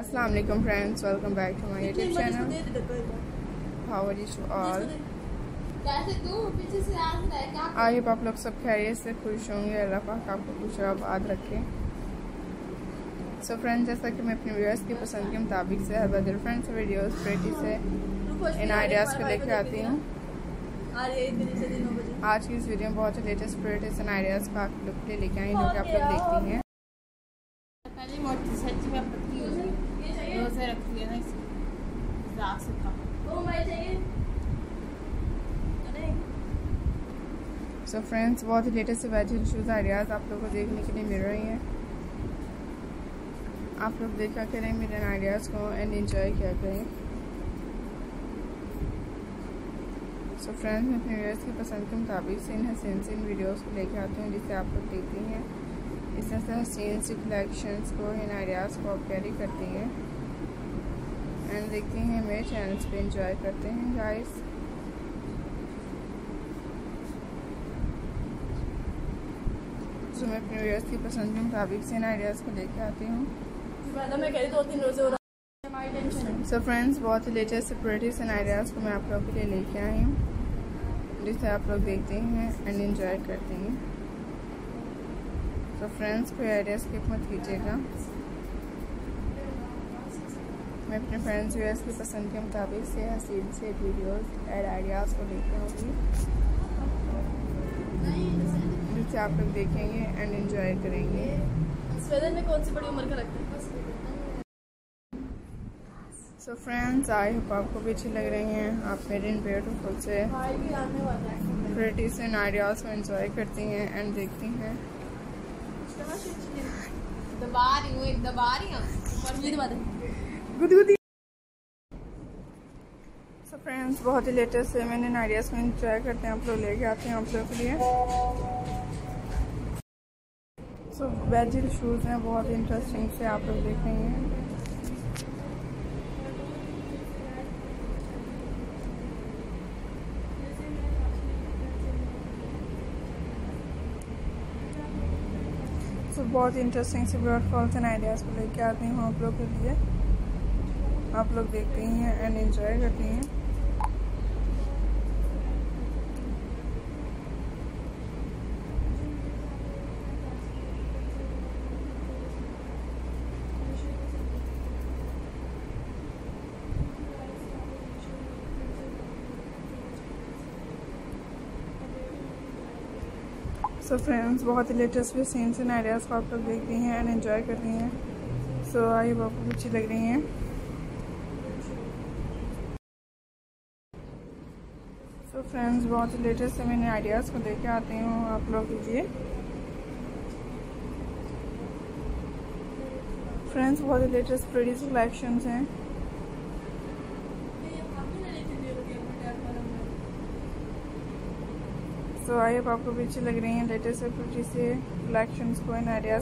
अस्सलाम वालेकुम friends welcome back to my YouTube channel how are you all I hope आप लोग सब खैरियत से खुश होंगे। अल्लाह पाक आपको खुश और आबाद रखे। सो फ्रेंड्स जैसा कि मैं अपने व्यूअर्स की पसंद के मुताबिक से हर बार डिफरेंट वीडियोस क्रिएटिव से इन आइडियाज़ को लेकर आती हूँ। आज की इस वीडियो में बहुत ही लेटेस्ट क्रिएटिव एंड आइडियाज़ को आप लोग के लेके आई जो कि आप लोग देखती हैं। जाएगी रोज़े रख ना इसे हिसाब से कम सो फ्रेंड्स बहुत ही लेटेस्ट वेजिल शूज़ आइडियाज़ आप लोगों को देखने के लिए मिल रही हैं। आप लोग देखा करें, मेरे आइडियाज़ को एंड एंजॉय किया करें। सो फ्रेंड्स मैं अपने व्यूअर्स की पसंद के मुताबिक से इन हसीन से इन वीडियोज़ को लेकर आती हूँ, जिसे आप लोग देखती हैं। इस तरह से हसीन सी कलेक्शंस को इन आइडियाज़ को आप कैरी करती हैं। एंड देखती हैं मेरे चैनल्स पे इंजॉय करते हैं गाइस सो मैं अपने व्यूअर्स की पसंद के मुताबिक से इन आइडियाज़ को लेकर आती हूँ। सो फ्रेंड्स बहुत ही लेटेस्ट सेपरेटिव एंड आइडियाज़ को मैं आप लोगों के लिए लेके आई हूँ। जिसे आप लोग देखते हैं एंड एंजॉय करते हैं। तो फ्रेंड्स कोई आइडिया स्किप मत कीजिएगा। मैं अपने फ्रेंड्स व्यूअर्स की पसंद के मुताबिक से हसीन से वीडियोस एड आइडियाज़ को लेके आऊँगी। जिसे आप लोग देखेंगे एंड एंजॉय करेंगे। में कौन सी बड़ी उम्र का लगता है? सो फ्रेंड्स आई होप आपको भी अच्छी लग रही हैं। आप मेरे इन ब्यूटीफुल से क्रिएटिव एंड आइडियाज़ को एंजॉय करती हैं एंड देखती हैं। सो फ्रेंड्स बहुत ही लेटेस्ट है। मैंने नाइडियाज को इंजॉय करते हैं, आप लोग लेके आते हैं आप लोगों के लिए। सो वेजिल शूज़ हैं, बहुत इंटरेस्टिंग से आप लोग देख सो बहुत इंटरेस्टिंग से ब्यूटीफुल्स एंड आइडियाज़ को लेके आती हूँ आप लोग के लिए। आप लोग देखते हैं एंड एंजॉय करते हैं। सो फ्रेंड्स बहुत ही लेटेस्ट भी सीन्स एंड आइडियाज़ को आप लोग देख रही हैं एंड एंजॉय कर रही हैं। सो आई आपको अच्छी लग रही हैं। सो फ्रेंड्स बहुत ही लेटेस्ट से मैंने आइडियाज़ को लेके आती हूँ आप लोग के लिए। फ्रेंड्स बहुत ही लेटेस्ट प्रोड्यूस कलेक्शंस हैं। सो आई होप आपको भी अच्छी लग रही हैं। लेटेस्ट से कलेक्शंस को इन आइडियाज़